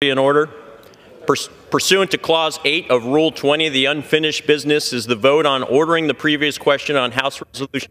In order. Purs- Pursuant to Clause 8 of Rule 20, the unfinished business is the vote on ordering the previous question on House Resolution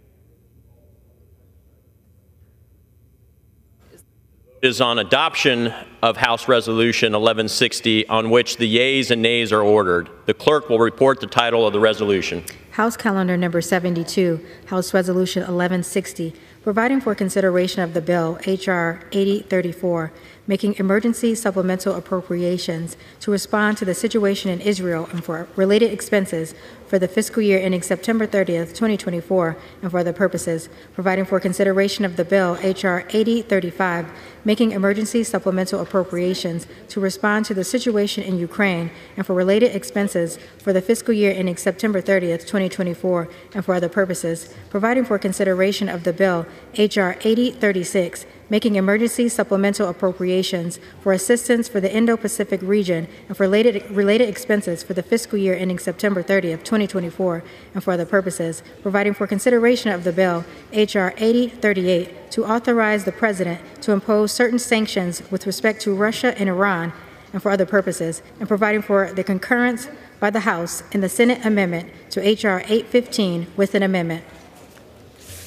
is on adoption of House Resolution 1160, on which the yeas and nays are ordered. The clerk will report the title of the resolution. House Calendar Number 72, House Resolution 1160, providing for consideration of the bill H.R. 8034, making emergency supplemental appropriations to respond to the situation in Israel and for related expenses for the fiscal year ending September 30th, 2024, and for other purposes, providing for consideration of the bill H.R. 8035, making emergency supplemental appropriations to respond to the situation in Ukraine and for related expenses for the fiscal year ending September 30th, 2024, and for other purposes, providing for consideration of the bill H.R. 8036, making emergency supplemental appropriations for assistance for the Indo-Pacific region and for related, related expenses for the fiscal year ending September 30th, 2024, and for other purposes, providing for consideration of the bill H.R. 8038 to authorize the President to impose certain sanctions with respect to Russia and Iran and for other purposes, and providing for the concurrence by the House in the Senate amendment to H.R. 815 with an amendment.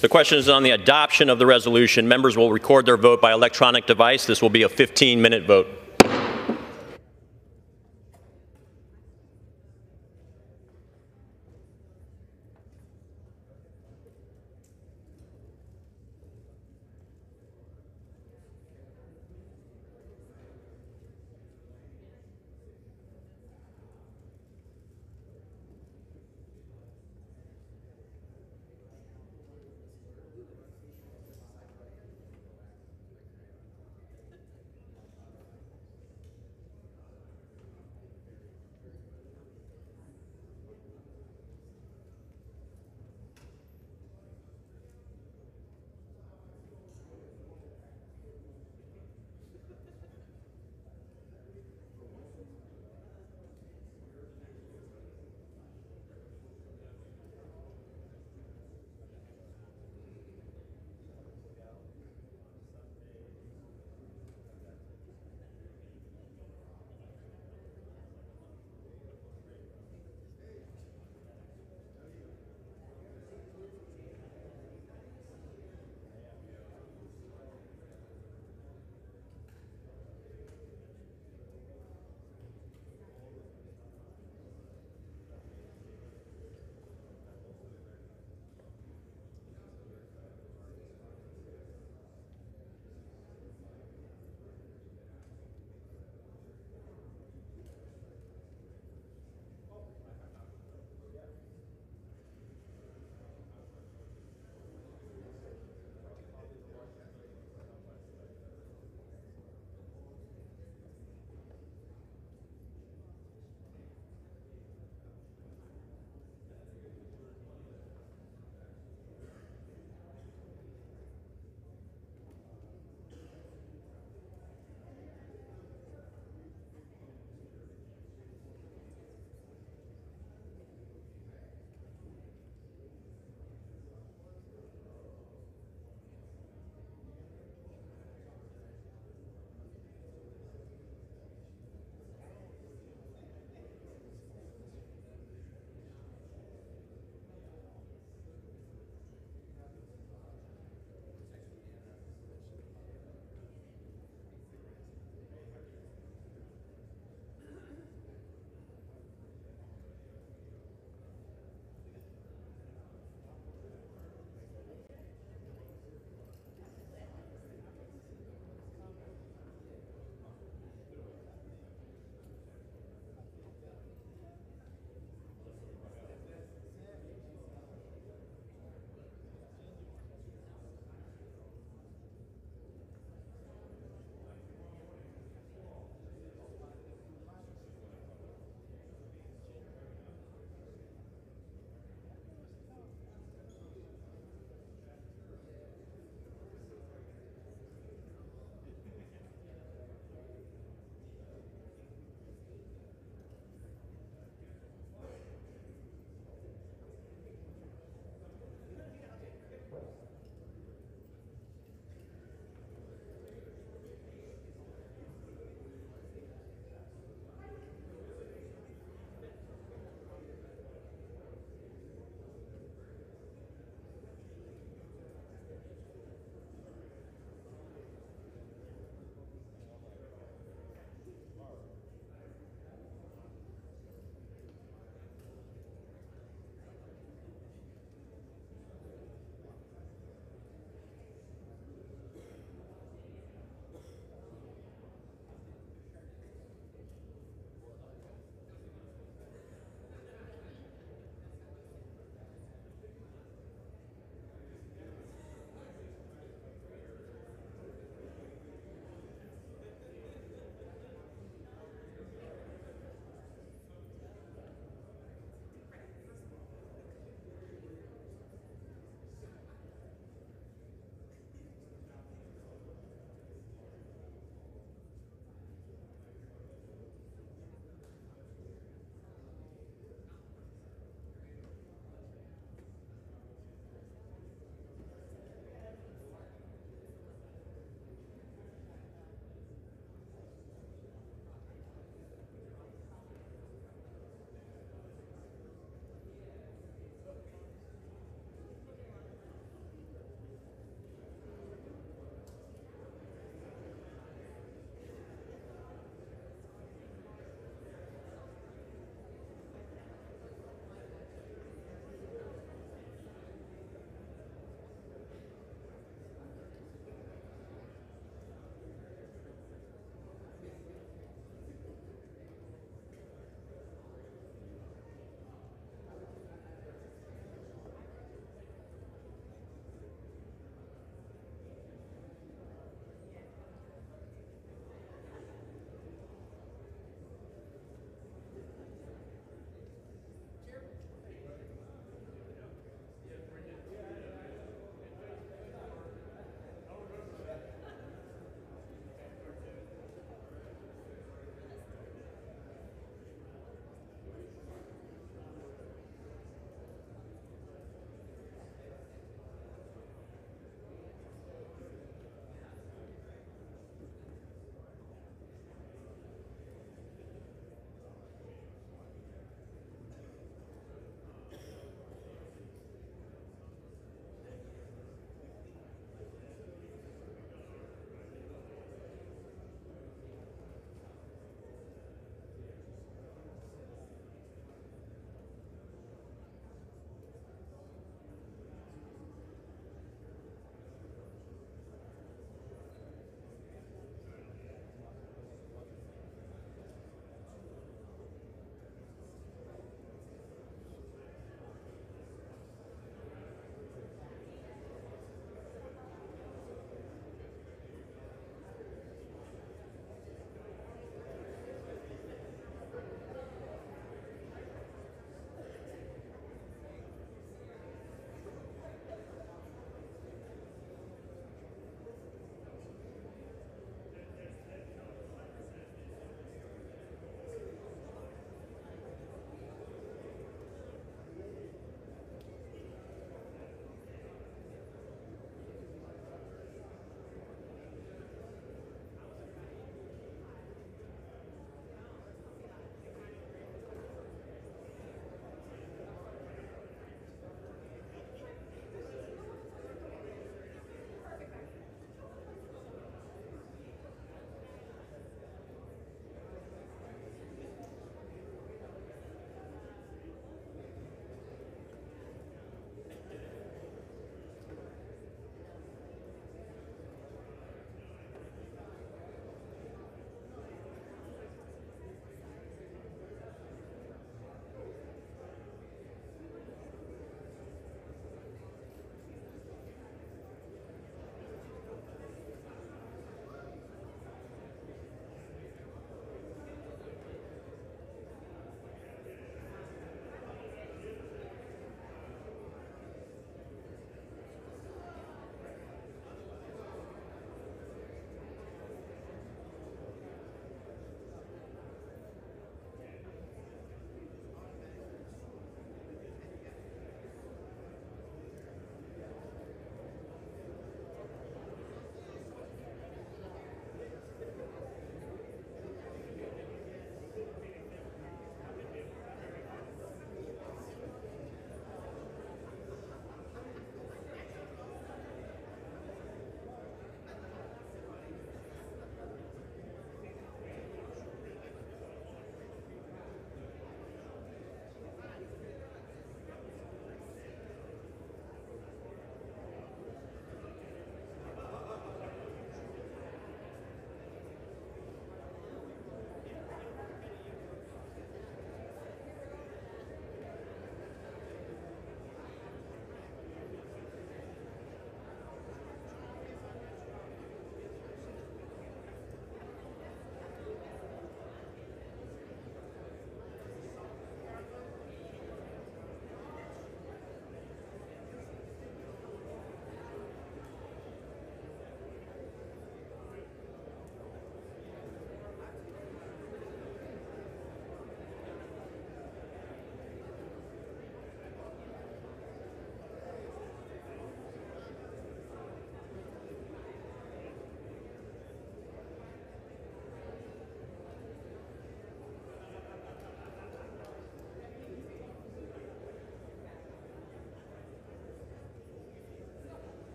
The question is on the adoption of the resolution. Members will record their vote by electronic device. This will be a 15-minute vote.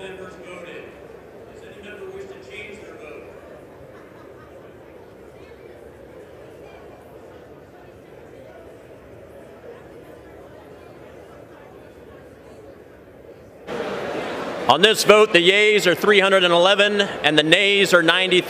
Members voted. Does any member wish to change their vote? On this vote, the yeas are 311 and the nays are 93.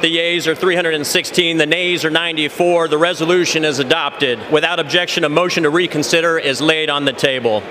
The yeas are 316, the nays are 94. The resolution is adopted. Without objection, a motion to reconsider is laid on the table.